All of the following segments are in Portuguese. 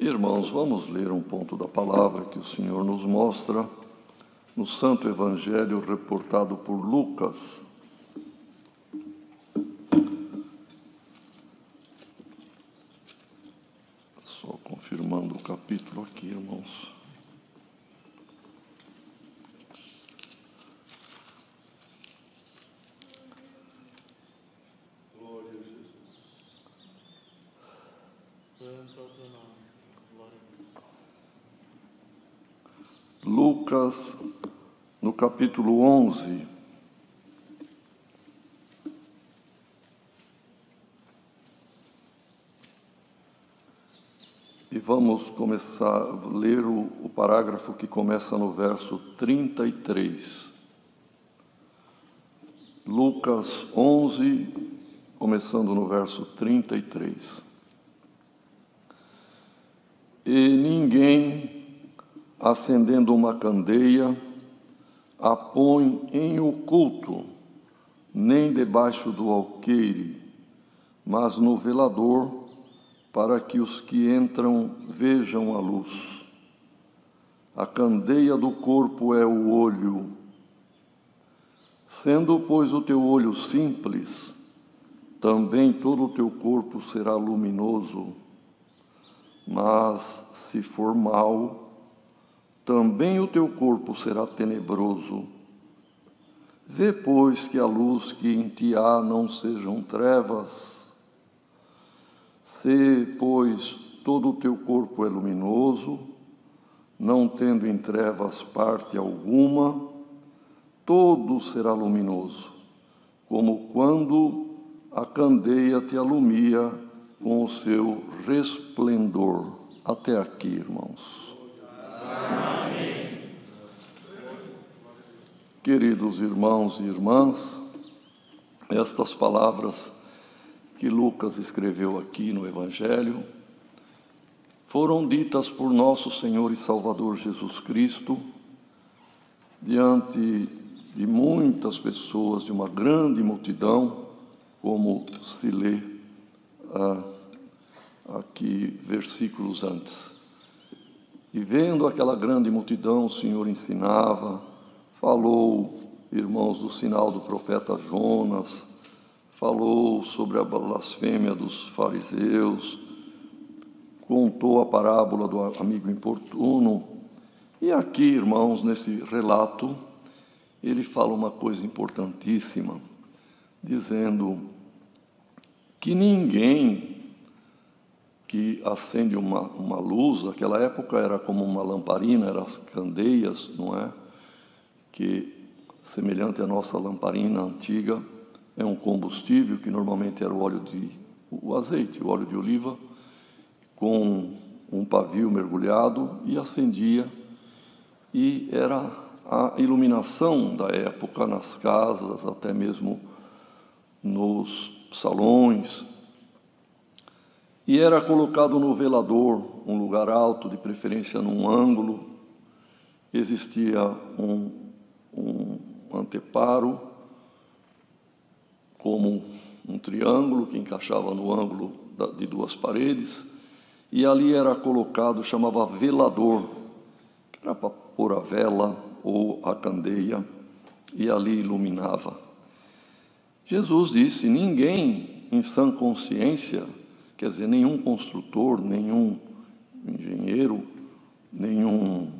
Irmãos, vamos ler um ponto da palavra que o Senhor nos mostra no Santo Evangelho reportado por Lucas. Só confirmando o capítulo aqui, irmãos. Lucas, no capítulo 11. E vamos começar a ler o, o parágrafo que começa no verso 33. Lucas 11, começando no verso 33. E ninguém, acendendo uma candeia, a põe em oculto, nem debaixo do alqueire, mas no velador, para que os que entram vejam a luz. A candeia do corpo é o olho. Sendo, pois, o teu olho simples, também todo o teu corpo será luminoso. Mas, se for mau, também o teu corpo será tenebroso. Vê, pois, que a luz que em ti há não sejam trevas. Se, pois, todo o teu corpo é luminoso, não tendo em trevas parte alguma, todo será luminoso, como quando a candeia te alumia com o seu resplendor. Até aqui, irmãos. Queridos irmãos e irmãs, estas palavras que Lucas escreveu aqui no Evangelho foram ditas por nosso Senhor e Salvador Jesus Cristo diante de muitas pessoas, de uma grande multidão, como se lê ah, aqui versículos antes. E vendo aquela grande multidão, o Senhor ensinava, falou, irmãos, do sinal do profeta Jonas, falou sobre a blasfêmia dos fariseus, contou a parábola do amigo importuno. E aqui, irmãos, nesse relato, ele fala uma coisa importantíssima, dizendo que ninguém que acende uma, uma luz, naquela época era como uma lamparina, eram as candeias, não é? Que, semelhante à nossa lamparina antiga, é um combustível que normalmente era o óleo de o azeite, o óleo de oliva, com um pavio mergulhado e acendia, e era a iluminação da época nas casas, até mesmo nos salões, e era colocado no velador, um lugar alto, de preferência num ângulo. Existia um, um anteparo, como um triângulo que encaixava no ângulo de duas paredes, e ali era colocado, chamava velador, que era para pôr a vela ou a candeia, e ali iluminava. Jesus disse: ninguém em sã consciência Quer dizer, nenhum construtor, nenhum engenheiro, nenhum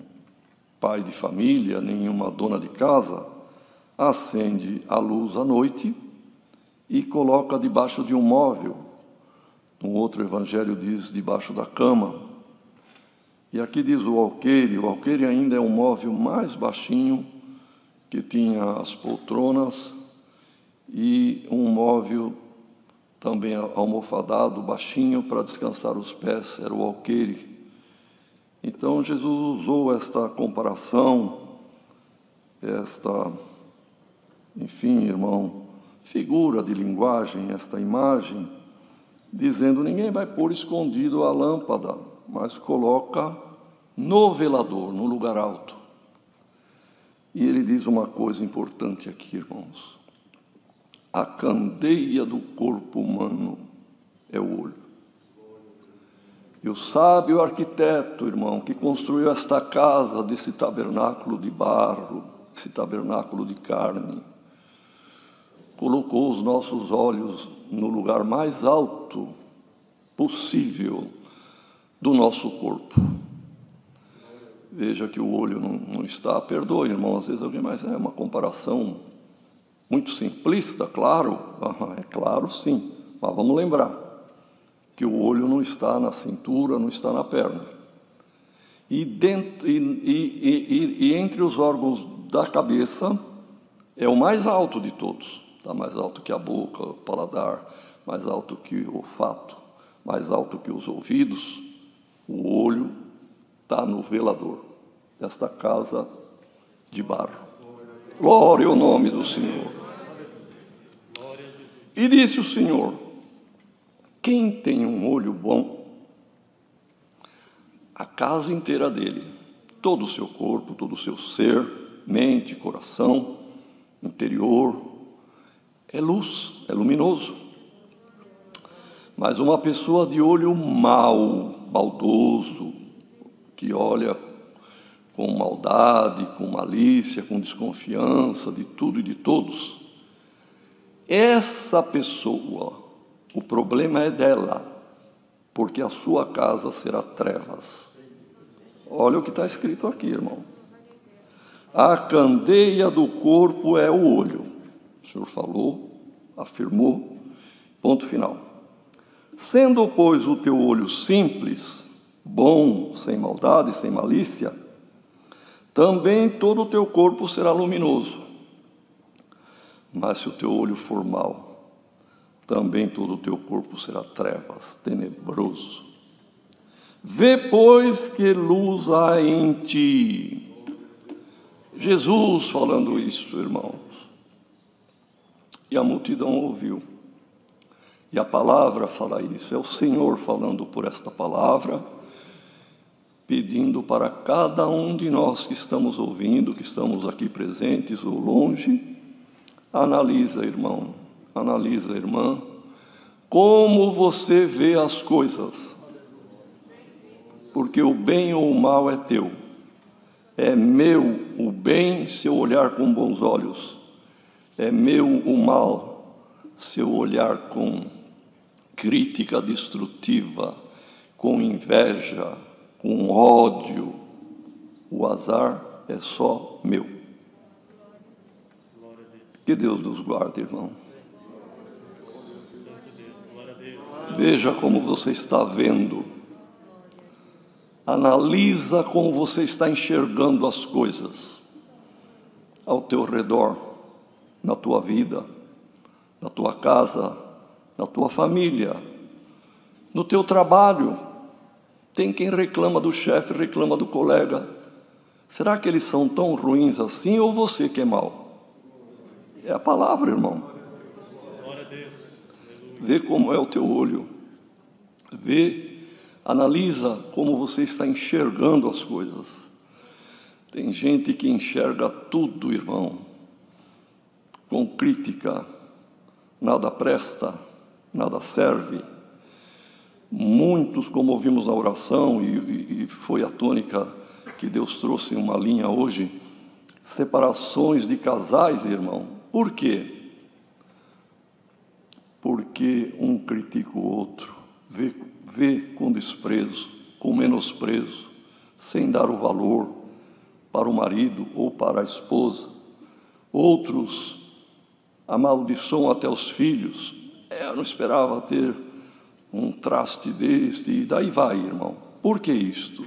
pai de família, nenhuma dona de casa acende a luz à noite e coloca debaixo de um móvel. Um outro evangelho diz debaixo da cama. E aqui diz o alqueire, o alqueire ainda é um móvel mais baixinho, que tinha as poltronas e um móvel também almofadado, baixinho, para descansar os pés, era o alqueire. Então Jesus usou esta comparação, esta, enfim, irmão, figura de linguagem, esta imagem, dizendo: ninguém vai pôr escondido a lâmpada, mas coloca no velador, no lugar alto. E ele diz uma coisa importante aqui, irmãos a candeia do corpo humano é o olho. E o sábio arquiteto, irmão, que construiu esta casa desse tabernáculo de barro, esse tabernáculo de carne, colocou os nossos olhos no lugar mais alto possível do nosso corpo. Veja que o olho não, não está, perdoe, irmão, às vezes alguém, mas é uma comparação muito simplista, claro, é claro sim, mas vamos lembrar que o olho não está na cintura, não está na perna. E, dentro, e, e, e, entre os órgãos da cabeça, é o mais alto de todos. Está mais alto que a boca, o paladar, mais alto que o olfato, mais alto que os ouvidos. O olho está no velador desta casa de barro. Glória ao nome do Senhor. E disse o Senhor: quem tem um olho bom, a casa inteira dele, todo o seu corpo, todo o seu ser, mente, coração, interior, é luz, é luminoso. Mas uma pessoa de olho mau, maldoso, que olha com maldade, com malícia, com desconfiança de tudo e de todos, essa pessoa o problema é dela, porque a sua casa será trevas. Olha o que está escrito aqui, irmão. A candeia do corpo é o olho. O Senhor falou, afirmou, ponto final. Sendo, pois, o teu olho simples, bom, sem maldade, sem malícia, também todo o teu corpo será luminoso. Mas se o teu olho for mau, também todo o teu corpo será trevas, tenebroso. Vê, pois, que luz há em ti. Jesus falando isso, irmãos. E a multidão ouviu. E a palavra fala isso, é o Senhor falando por esta palavra, pedindo para cada um de nós que estamos ouvindo, que estamos aqui presentes ou longe, analisa, irmão, analisa, irmã, como você vê as coisas. Porque o bem ou o mal é teu. É meu o bem se eu olhar com bons olhos. É meu o mal se eu olhar com crítica destrutiva, com inveja, com ódio. O azar é só meu. Que Deus nos guarde, irmão. Veja como você está vendo. Analisa como você está enxergando as coisas ao teu redor, na tua vida, na tua casa, na tua família, no teu trabalho. Tem quem reclama do chefe, reclama do colega. Será que eles são tão ruins assim ou você que é mau? É a palavra, irmão. Vê como é o teu olho. Vê, analisa como você está enxergando as coisas. Tem gente que enxerga tudo, irmão, com crítica. Nada presta, nada serve. Muitos, como ouvimos na oração, e, e foi a tônica que Deus trouxe em uma linha hoje, separações de casais, irmão. Por quê? porque um critica o outro, vê, vê com desprezo, com menosprezo, sem dar o valor para o marido ou para a esposa. Outros amaldiçoam até os filhos. É, eu não esperava ter um traste deste, e daí vai, irmão. Por que isto?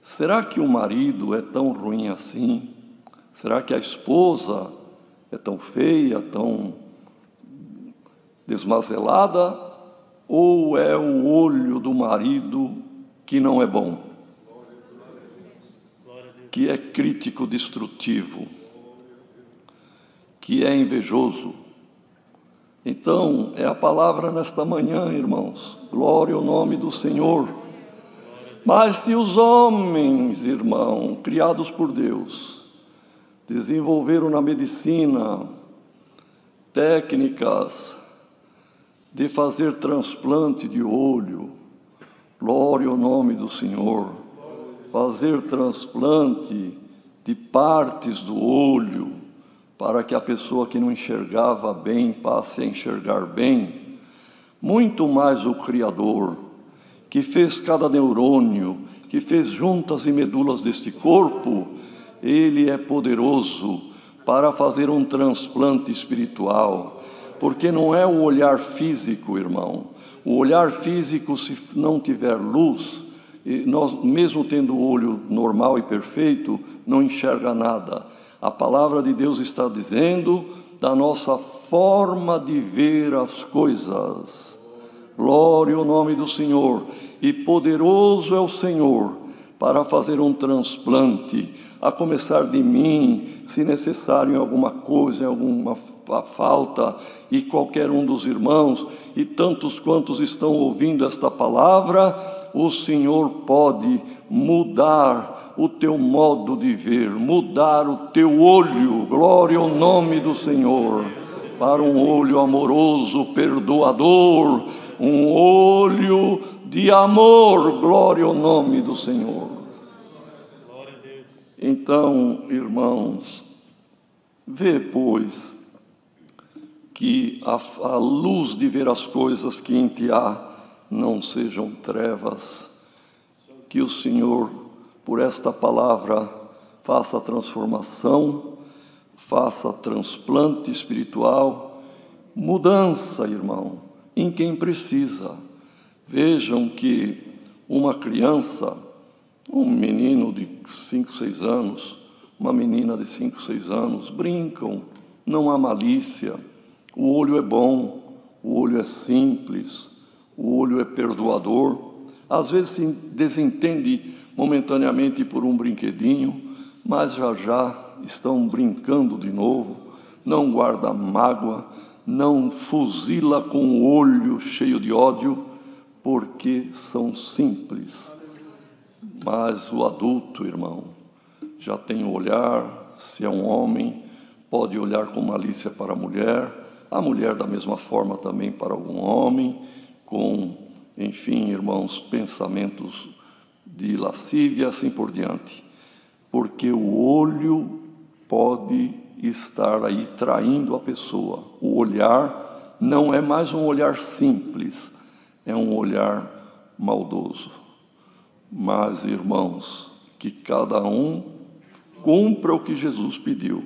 Será que o marido é tão ruim assim? Será que a esposa é tão feia, tão desmazelada ou é o olho do marido que não é bom, que é crítico destrutivo, que é invejoso. Então, é a palavra nesta manhã, irmãos. Glória ao nome do Senhor. Mas se os homens, irmão, criados por Deus, desenvolveram na medicina técnicas de fazer transplante de olho, Glória ao nome do Senhor. Fazer transplante de partes do olho, para que a pessoa que não enxergava bem passe a enxergar bem. Muito mais o Criador, que fez cada neurônio, que fez juntas e medulas deste corpo, ele é poderoso para fazer um transplante espiritual, porque não é o olhar físico, irmão. O olhar físico, se não tiver luz, nós, mesmo tendo o olho normal e perfeito, não enxerga nada. A palavra de Deus está dizendo da nossa forma de ver as coisas. Glória ao nome do Senhor. E poderoso é o Senhor para fazer um transplante, a começar de mim, se necessário em alguma coisa, em alguma falta, e qualquer um dos irmãos, e tantos quantos estão ouvindo esta palavra, o Senhor pode mudar o teu modo de ver, mudar o teu olho, glória ao nome do Senhor, para um olho amoroso, perdoador, um olho de amor, glória ao nome do Senhor. Então, irmãos, vê, pois, que a, a luz de ver as coisas que em ti há não sejam trevas. Que o Senhor, por esta palavra, faça transformação, faça transplante espiritual, mudança, irmão, em quem precisa. Vejam que uma criança, um menino de 5, 6 anos, uma menina de 5, 6 anos, brincam, não há malícia, o olho é bom, o olho é simples, o olho é perdoador, às vezes se desentende momentaneamente por um brinquedinho, mas já já estão brincando de novo, não guarda mágoa, não fuzila com o olho cheio de ódio, porque são simples. Mas o adulto, irmão, já tem o olhar, se é um homem, pode olhar com malícia para a mulher, a mulher da mesma forma também para algum homem, com, enfim, irmãos, pensamentos de lascívia, assim por diante. Porque o olho pode estar aí traindo a pessoa. O olhar não é mais um olhar simples, é um olhar maldoso. Mas, irmãos, que cada um cumpra o que Jesus pediu.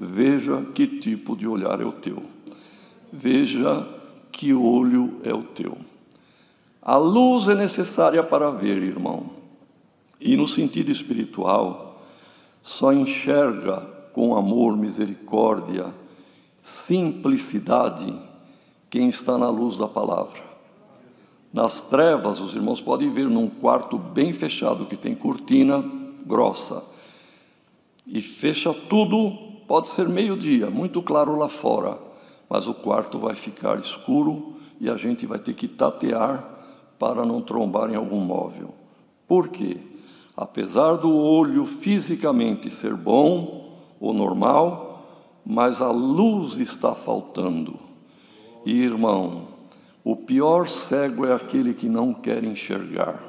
Veja que tipo de olhar é o teu. Veja que olho é o teu. A luz é necessária para ver, irmão. E no sentido espiritual, só enxerga com amor, misericórdia, simplicidade quem está na luz da palavra. Nas trevas, os irmãos podem ver num quarto bem fechado que tem cortina grossa e fecha tudo, pode ser meio-dia, muito claro lá fora mas o quarto vai ficar escuro e a gente vai ter que tatear para não trombar em algum móvel. Por quê? Apesar do olho fisicamente ser bom ou normal, mas a luz está faltando. E irmão, o pior cego é aquele que não quer enxergar.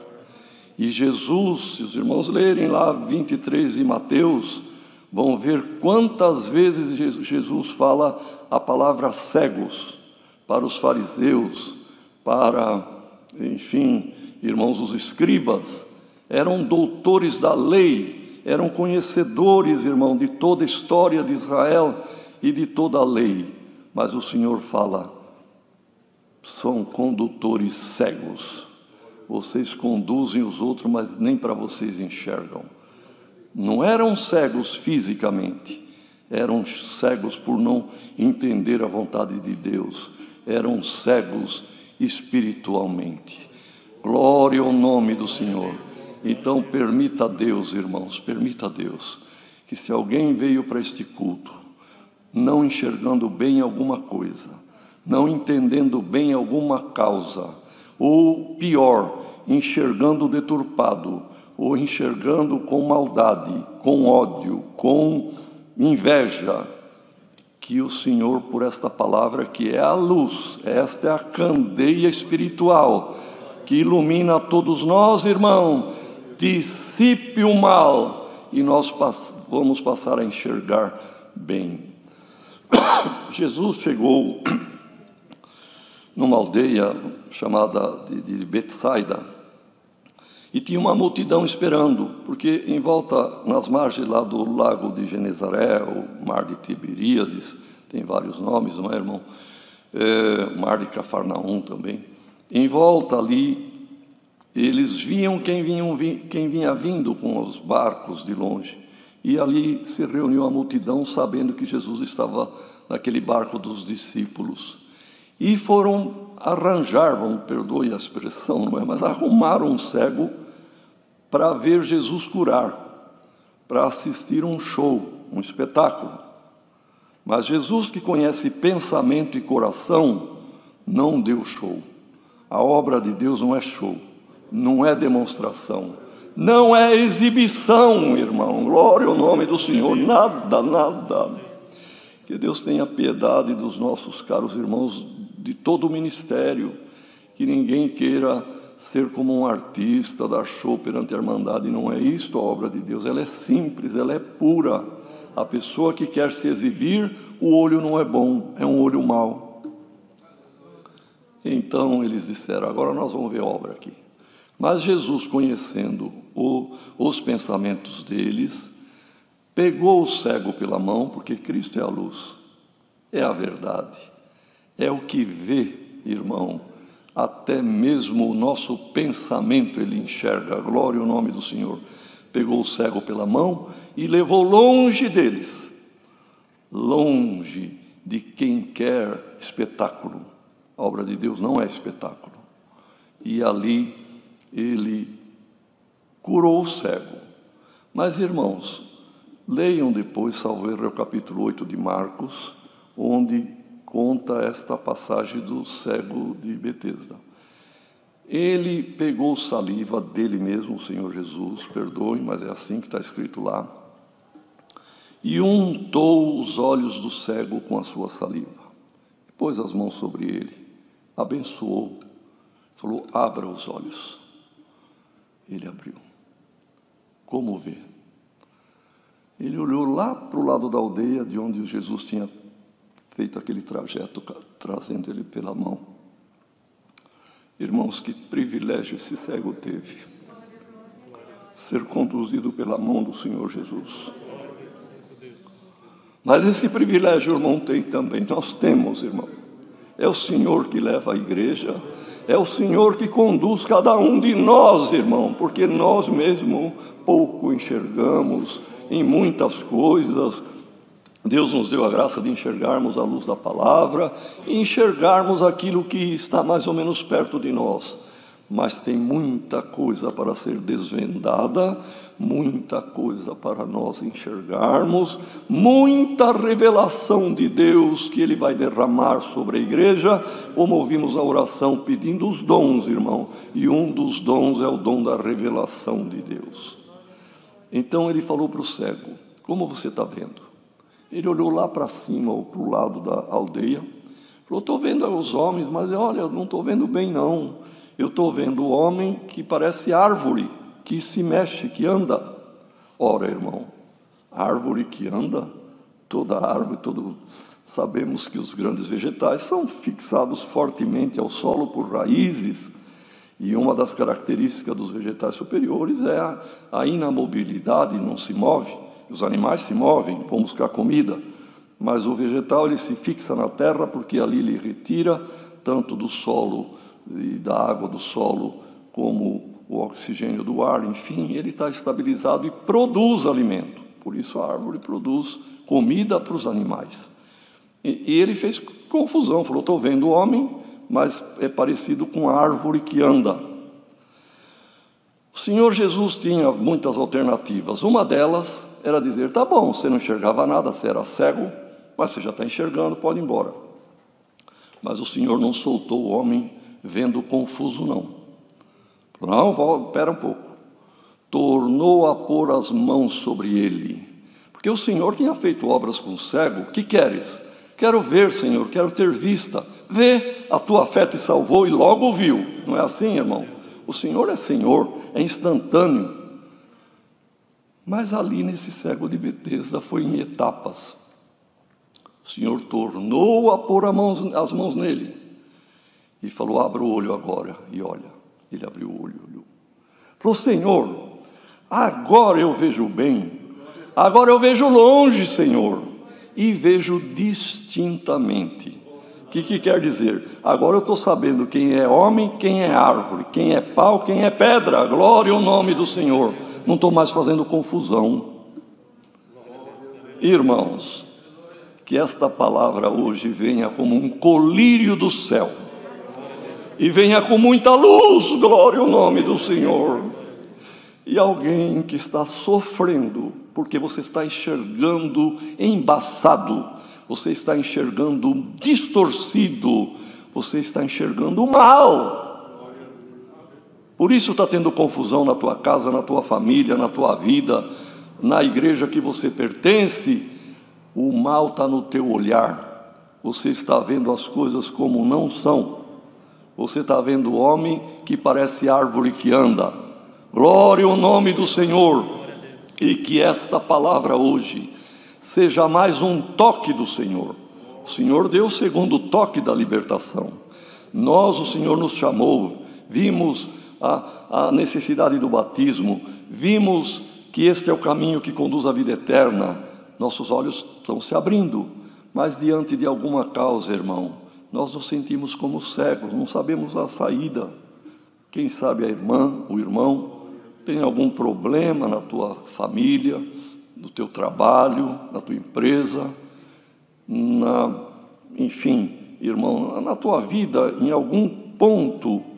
E Jesus, se os irmãos lerem lá 23 de Mateus, vão ver quantas vezes Jesus fala a palavra cegos para os fariseus, para, enfim, irmãos, os escribas, eram doutores da lei, eram conhecedores, irmão, de toda a história de Israel e de toda a lei. Mas o Senhor fala, são condutores cegos. Vocês conduzem os outros, mas nem para vocês enxergam não eram cegos fisicamente, eram cegos por não entender a vontade de Deus, eram cegos espiritualmente. Glória ao nome do Senhor. Então, permita a Deus, irmãos, permita a Deus, que se alguém veio para este culto, não enxergando bem alguma coisa, não entendendo bem alguma causa, ou pior, enxergando deturpado, ou enxergando com maldade, com ódio, com inveja, que o Senhor, por esta palavra que é a luz, esta é a candeia espiritual, que ilumina todos nós, irmão, dissipe o mal e nós vamos passar a enxergar bem. Jesus chegou numa aldeia chamada de, de Betsaida e tinha uma multidão esperando, porque em volta, nas margens lá do lago de Genezaré, o mar de Tiberíades, tem vários nomes, não é, irmão? É, mar de Cafarnaum também. Em volta ali, eles viam quem, vinham, quem vinha vindo com os barcos de longe. E ali se reuniu a multidão, sabendo que Jesus estava naquele barco dos discípulos. E foram arranjar, vão perdoe a expressão, não é? Mas arrumaram um cego para ver Jesus curar, para assistir um show, um espetáculo. Mas Jesus, que conhece pensamento e coração, não deu show. A obra de Deus não é show, não é demonstração, não é exibição, irmão. Glória ao nome do Senhor. Nada, nada. Que Deus tenha piedade dos nossos caros irmãos de todo o ministério. Que ninguém queira ser como um artista, dar show perante a Irmandade. Não é isto a obra de Deus. Ela é simples, ela é pura. A pessoa que quer se exibir, o olho não é bom, é um olho mau. Então eles disseram: agora nós vamos ver obra aqui. Mas Jesus, conhecendo o, os pensamentos deles, pegou o cego pela mão, porque Cristo é a luz, é a verdade, é o que vê, irmão, até mesmo o nosso pensamento ele enxerga, glória ao nome do Senhor. Pegou o cego pela mão e levou longe deles, longe de quem quer espetáculo. A obra de Deus não é espetáculo. E ali ele curou o cego. Mas, irmãos, leiam depois, salvo erro, o capítulo 8 de Marcos, onde conta esta passagem do cego de Betesda. Ele pegou saliva dele mesmo, o Senhor Jesus, perdoe, mas é assim que está escrito lá, e untou os olhos do cego com a sua saliva. Pôs as mãos sobre ele, abençoou, falou: abra os olhos. Ele abriu. Como vê? Ele olhou lá para o lado da aldeia de onde Jesus tinha feito aquele trajeto, trazendo ele pela mão. Irmãos, que privilégio esse cego teve. Ser conduzido pela mão do Senhor Jesus. Mas esse privilégio, irmão, tem também. Nós temos, irmão. É o Senhor que leva a igreja é o Senhor que conduz cada um de nós, irmão, porque nós mesmo pouco enxergamos em muitas coisas. Deus nos deu a graça de enxergarmos a luz da palavra e enxergarmos aquilo que está mais ou menos perto de nós mas tem muita coisa para ser desvendada, muita coisa para nós enxergarmos, muita revelação de Deus que Ele vai derramar sobre a igreja, como ouvimos a oração pedindo os dons, irmão, e um dos dons é o dom da revelação de Deus. Então ele falou para o cego: Como você está vendo? Ele olhou lá para cima, para o lado da aldeia, falou: Estou vendo os homens, mas olha, não estou vendo bem não eu estou vendo o homem que parece árvore, que se mexe, que anda. Ora, irmão, árvore que anda, toda árvore, todo. Sabemos que os grandes vegetais são fixados fortemente ao solo por raízes, e uma das características dos vegetais superiores é a, a inamobilidade, não se move. Os animais se movem, vão buscar comida, mas o vegetal ele se fixa na terra porque ali ele retira tanto do solo e da água do solo, como o oxigênio do ar, enfim, ele está estabilizado e produz alimento. Por isso a árvore produz comida para os animais. E, e ele fez confusão, falou: estou vendo o homem, mas é parecido com a árvore que anda. O Senhor Jesus tinha muitas alternativas. Uma delas era dizer: tá bom, você não enxergava nada, você era cego, mas você já está enxergando, pode ir embora. Mas o Senhor não soltou o homem vendo confuso, não. Não, espera um pouco. Tornou a pôr as mãos sobre ele. Porque o Senhor tinha feito obras com o cego. Que queres? Quero ver, Senhor, quero ter vista. Vê, a tua fé te salvou e logo viu. Não é assim, irmão? O Senhor é Senhor, é instantâneo. Mas ali nesse cego de Betesda foi em etapas. O Senhor tornou a pôr as mãos nele e falou: Abra o olho agora. E olha, ele abriu o olho, olhou. Falou: Senhor, agora eu vejo bem, agora eu vejo longe, Senhor, e vejo distintamente. O que, que quer dizer? Agora eu estou sabendo quem é homem, quem é árvore, quem é pau, quem é pedra. Glória ao nome do Senhor. Não estou mais fazendo confusão. Irmãos, que esta palavra hoje venha como um colírio do céu e venha com muita luz, glória ao nome do Senhor. E alguém que está sofrendo, porque você está enxergando embaçado, você está enxergando distorcido, você está enxergando mal. Por isso está tendo confusão na tua casa, na tua família, na tua vida, na igreja que você pertence. O mal está no teu olhar. Você está vendo as coisas como não são. Você está vendo o homem que parece árvore que anda. Glória ao nome do Senhor. E que esta palavra hoje seja mais um toque do Senhor. O Senhor deu o segundo toque da libertação. Nós, o Senhor nos chamou, vimos a, a necessidade do batismo, vimos que este é o caminho que conduz à vida eterna. Nossos olhos estão se abrindo, mas diante de alguma causa, irmão, nós nos sentimos como cegos, não sabemos a saída. Quem sabe a irmã, o irmão, tem algum problema na tua família, no teu trabalho, na tua empresa, na, enfim, irmão, na tua vida, em algum ponto,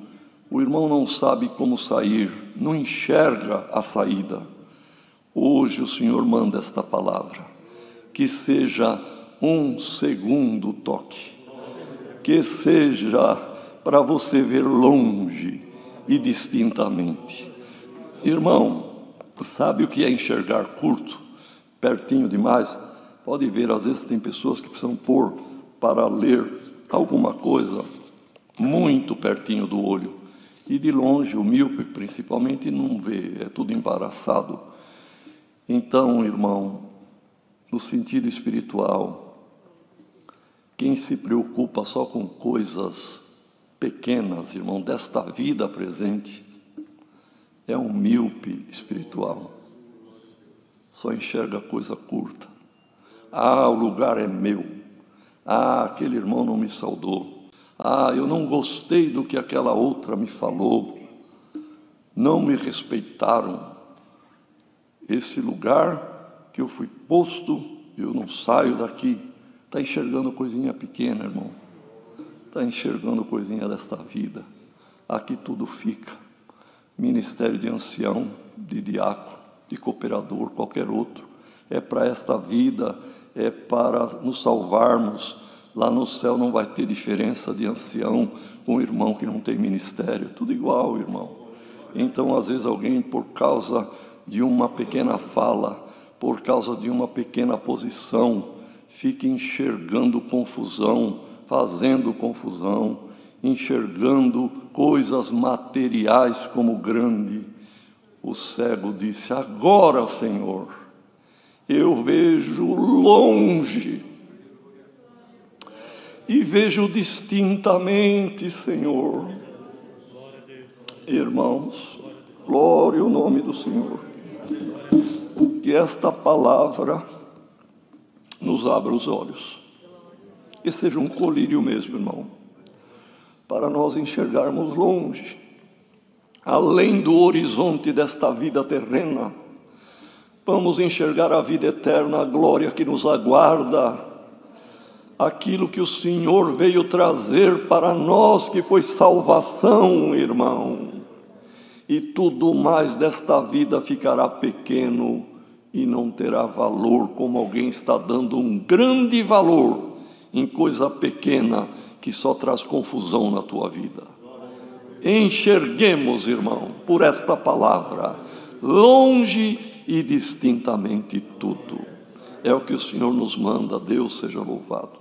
o irmão não sabe como sair, não enxerga a saída. Hoje o Senhor manda esta palavra, que seja um segundo toque que seja para você ver longe e distintamente. Irmão, sabe o que é enxergar curto, pertinho demais? Pode ver, às vezes tem pessoas que precisam pôr para ler alguma coisa muito pertinho do olho. E de longe, o míope principalmente não vê, é tudo embaraçado. Então, irmão, no sentido espiritual, quem se preocupa só com coisas pequenas, irmão, desta vida presente, é um míope espiritual. Só enxerga coisa curta. Ah, o lugar é meu. Ah, aquele irmão não me saudou. Ah, eu não gostei do que aquela outra me falou. Não me respeitaram. Esse lugar que eu fui posto, eu não saio daqui. Está enxergando coisinha pequena, irmão. Está enxergando coisinha desta vida. Aqui tudo fica. Ministério de ancião, de diácono, de cooperador, qualquer outro. É para esta vida, é para nos salvarmos. Lá no céu não vai ter diferença de ancião com irmão que não tem ministério. Tudo igual, irmão. Então, às vezes, alguém, por causa de uma pequena fala, por causa de uma pequena posição, fique enxergando confusão, fazendo confusão, enxergando coisas materiais como grande. O cego disse: Agora, Senhor, eu vejo longe e vejo distintamente, Senhor. Irmãos, glória ao nome do Senhor. Que esta palavra nos abra os olhos. Que seja um colírio mesmo, irmão, para nós enxergarmos longe, além do horizonte desta vida terrena. Vamos enxergar a vida eterna, a glória que nos aguarda, aquilo que o Senhor veio trazer para nós, que foi salvação, irmão. E tudo mais desta vida ficará pequeno e não terá valor como alguém está dando um grande valor em coisa pequena que só traz confusão na tua vida. Enxerguemos, irmão, por esta palavra, longe e distintamente tudo é o que o Senhor nos manda. Deus seja louvado.